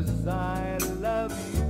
Cause I love you.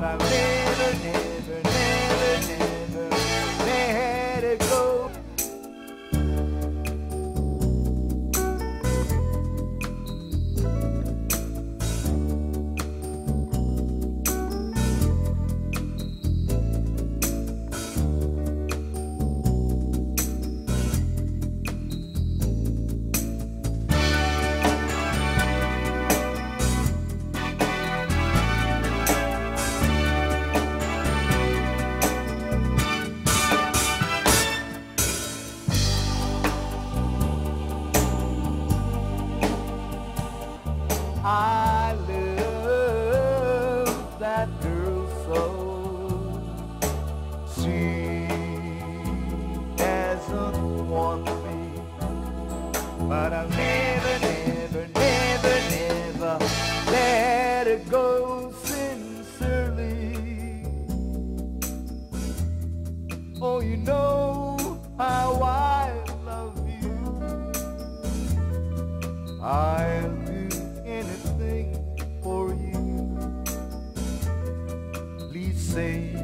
para ver. I love that girl so. She hasn't won me, but I'll never, never, never, never let her go sincerely. Oh, you know how I love you. I'll say